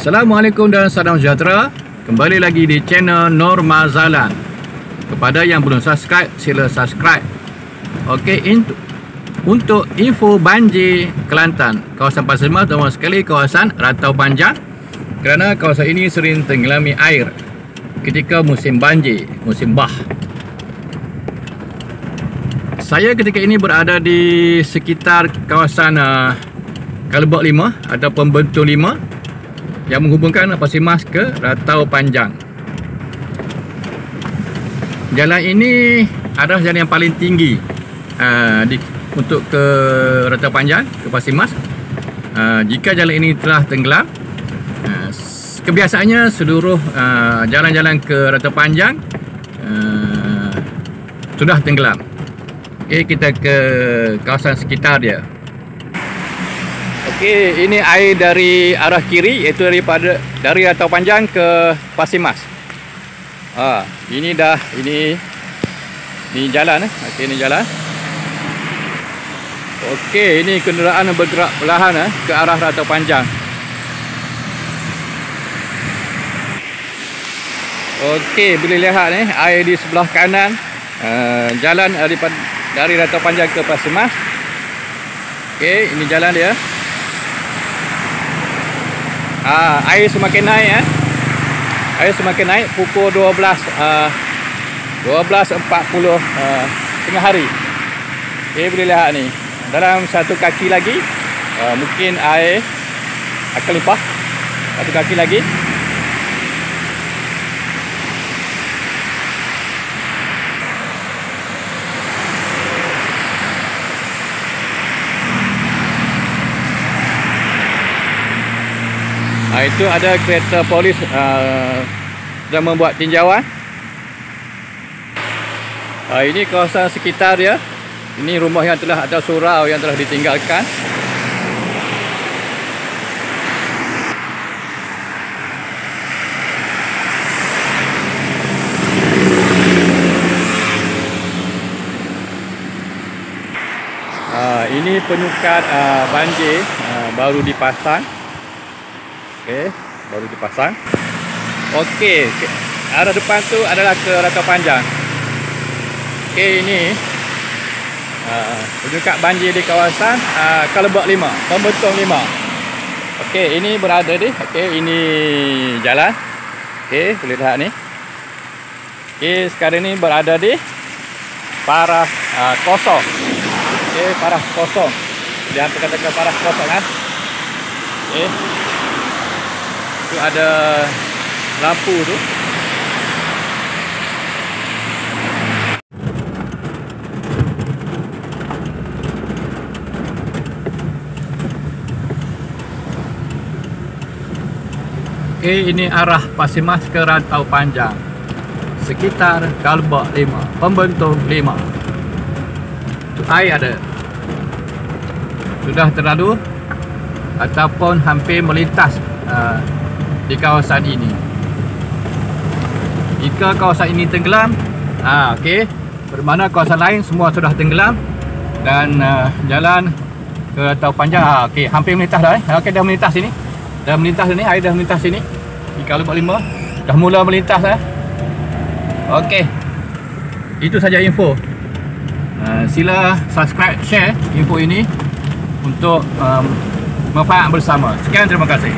Assalamualaikum dan salam sejahtera. Kembali lagi di channel Nur Mazalan. Kepada yang belum subscribe, sila subscribe. Okey, untuk untuk info banjir Kelantan Kawasan Pasir Mas terutama sekali kawasan Ratau Panjang. Kerana kawasan ini sering tenggelami air Ketika musim banjir, musim bah. Saya ketika ini berada di sekitar kawasan uh, Kalebak 5 ataupun Bentung 5 Yang menghubungkan Pasir Mas ke Ratau Panjang. Jalan ini adalah jalan yang paling tinggi uh, di untuk ke Ratau Panjang ke Pasir Mas uh, jika jalan ini telah tenggelam uh, kebiasaannya seluruh uh, jalan-jalan uh, ke Ratau Panjang uh, sudah tenggelam. Okay, kita ke kawasan sekitar dia Okey, ini air dari arah kiri iaitu daripada dari Ratau Panjang ke Pasir Mas. Ah, ini dah ini ni jalan eh. Okey, ini jalan. Okey, ini kenderaan bergerak perlahan eh, ke arah Ratau Panjang. Okey, boleh lihat ni eh, air di sebelah kanan uh, jalan daripada dari Ratau Panjang ke Pasir Mas. Okey, ini jalan dia. Ah, air semakin naik eh. Air semakin naik pukul 12 uh, 12.40 uh, tengah hari. Okey, boleh lihat ni dalam satu kaki lagi uh, mungkin air akan limpah satu kaki lagi uh, itu ada kereta polis uh, sedang membuat tinjauan uh, ini kawasan sekitar dia ini rumah yang telah ada surau yang telah ditinggalkan. Uh, ini penyukat uh, banjir uh, baru dipasang. Okey, baru dipasang. Okey, arah depan tu adalah ke Ratau Panjang. Okey, ini. Ah, banjir di kawasan uh, Kalebak 5 Pembetung 5 Okey ini berada di Okey ini jalan. Okey boleh lihat ni. Okey sekarang ni berada di Parah uh, kosong. Okey parah kosong. Dia katakan parah kosong kan? Okey ada Lampu tu Okey, ini arah Pasir Mas ke Rantau Panjang. Sekitar Kalbak 5, Pembentung 5. Tu air ada. Sudah terlalu ataupun hampir melintas uh, di kawasan ini. Jika kawasan ini tenggelam, ah uh, okey, bermakna kawasan lain semua sudah tenggelam dan uh, jalan ke Rantau Panjang ah okey, hampir melintas dah eh. Okey, dah melintas sini. Dah melintas ni air dah melintas sini. Di kalau 45 dah mula melintas eh. Okey. Itu saja info. Uh, sila subscribe share info ini untuk um, manfaat bersama. Sekian terima kasih